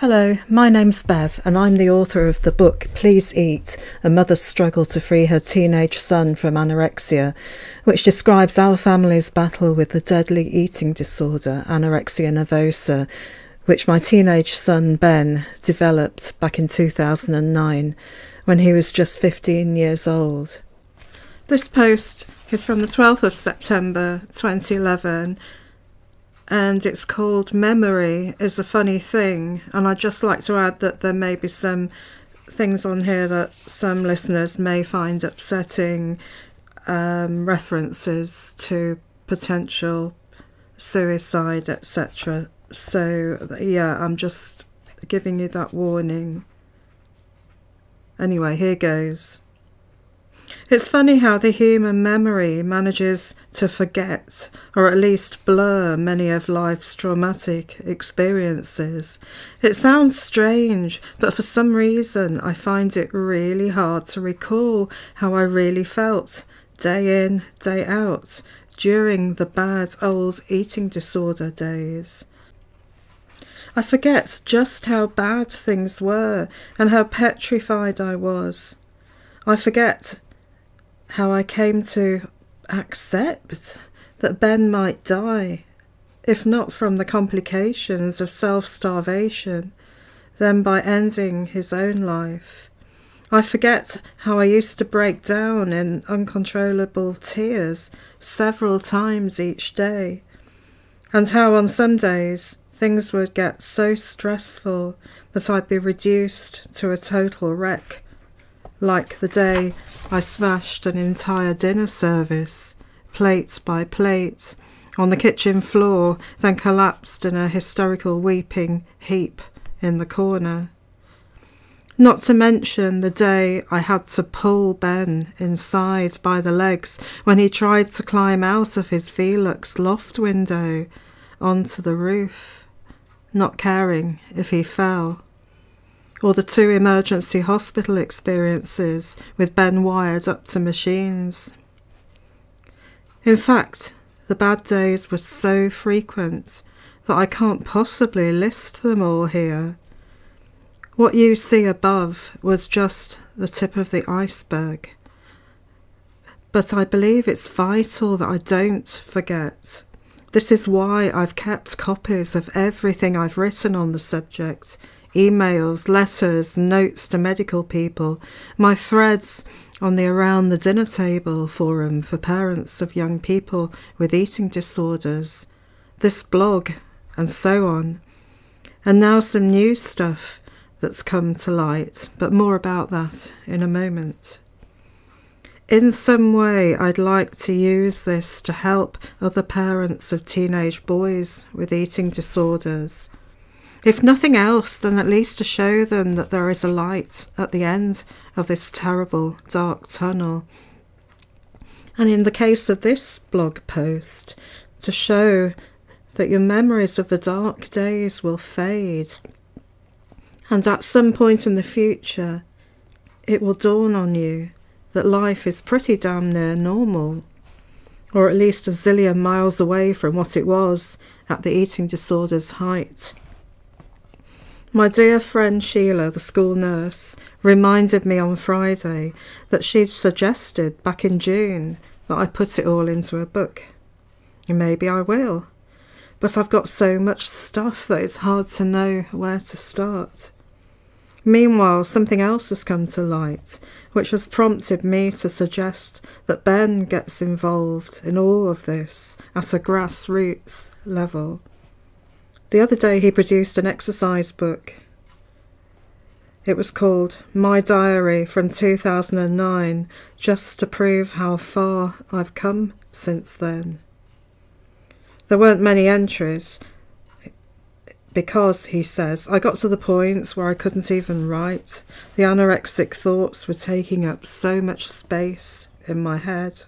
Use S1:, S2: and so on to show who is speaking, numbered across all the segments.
S1: Hello, my name's Bev, and I'm the author of the book Please Eat A Mother's Struggle to Free Her Teenage Son from Anorexia, which describes our family's battle with the deadly eating disorder, anorexia nervosa, which my teenage son Ben developed back in 2009 when he was just 15 years old.
S2: This post is from the 12th of September 2011 and it's called Memory is a Funny Thing. And I'd just like to add that there may be some things on here that some listeners may find upsetting um, references to potential suicide, etc. So, yeah, I'm just giving you that warning. Anyway, here goes. It's funny how the human memory manages to forget, or at least blur, many of life's traumatic experiences. It sounds strange, but for some reason I find it really hard to recall how I really felt, day in, day out, during the bad old eating disorder days. I forget just how bad things were and how petrified I was. I forget how I came to accept that Ben might die, if not from the complications of self starvation, then by ending his own life. I forget how I used to break down in uncontrollable tears several times each day, and how on some days things would get so stressful that I'd be reduced to a total wreck like the day I smashed an entire dinner service, plate by plate, on the kitchen floor, then collapsed in a hysterical weeping heap in the corner. Not to mention the day I had to pull Ben inside by the legs when he tried to climb out of his Velux loft window onto the roof, not caring if he fell or the two emergency hospital experiences with Ben wired up to machines. In fact, the bad days were so frequent that I can't possibly list them all here. What you see above was just the tip of the iceberg. But I believe it's vital that I don't forget. This is why I've kept copies of everything I've written on the subject emails, letters, notes to medical people, my threads on the Around the Dinner Table forum for parents of young people with eating disorders, this blog, and so on. And now some new stuff that's come to light, but more about that in a moment. In some way, I'd like to use this to help other parents of teenage boys with eating disorders if nothing else, then at least to show them that there is a light at the end of this terrible dark tunnel. And in the case of this blog post, to show that your memories of the dark days will fade. And at some point in the future, it will dawn on you that life is pretty damn near normal, or at least a zillion miles away from what it was at the eating disorder's height. My dear friend Sheila, the school nurse, reminded me on Friday that she'd suggested back in June that I put it all into a book. Maybe I will, but I've got so much stuff that it's hard to know where to start. Meanwhile, something else has come to light, which has prompted me to suggest that Ben gets involved in all of this at a grassroots level. The other day he produced an exercise book. It was called My Diary from 2009, just to prove how far I've come since then. There weren't many entries because, he says, I got to the point where I couldn't even write. The anorexic thoughts were taking up so much space in my head.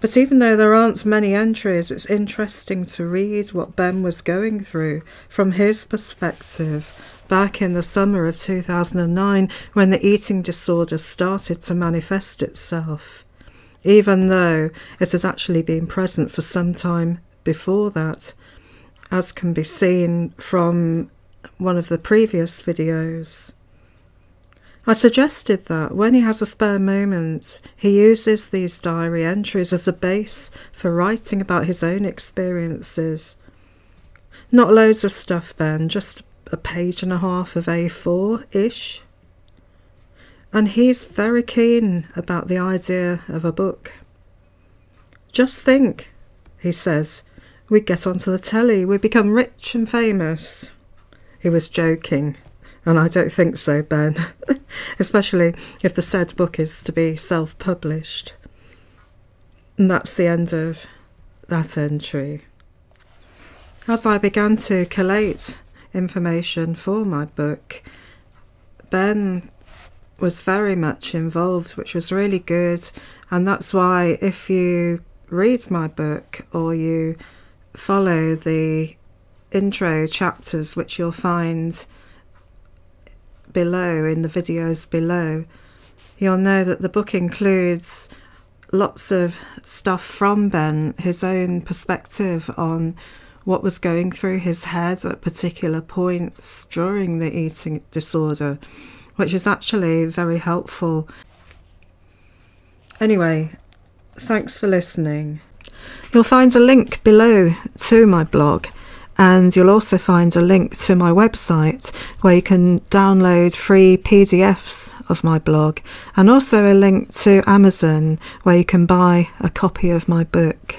S2: But even though there aren't many entries, it's interesting to read what Ben was going through from his perspective back in the summer of 2009 when the eating disorder started to manifest itself, even though it had actually been present for some time before that, as can be seen from one of the previous videos. I suggested that when he has a spare moment, he uses these diary entries as a base for writing about his own experiences. Not loads of stuff, Ben, just a page and a half of A4 ish. And he's very keen about the idea of a book. Just think, he says, we get onto the telly, we become rich and famous. He was joking. And I don't think so, Ben, especially if the said book is to be self published. And that's the end of that entry. As I began to collate information for my book, Ben was very much involved, which was really good. And that's why, if you read my book or you follow the intro chapters, which you'll find below in the videos below, you'll know that the book includes lots of stuff from Ben, his own perspective on what was going through his head at particular points during the eating disorder, which is actually very helpful. Anyway, thanks for listening. You'll find a link below to my blog and you'll also find a link to my website where you can download free PDFs of my blog, and also a link to Amazon where you can buy a copy of my book.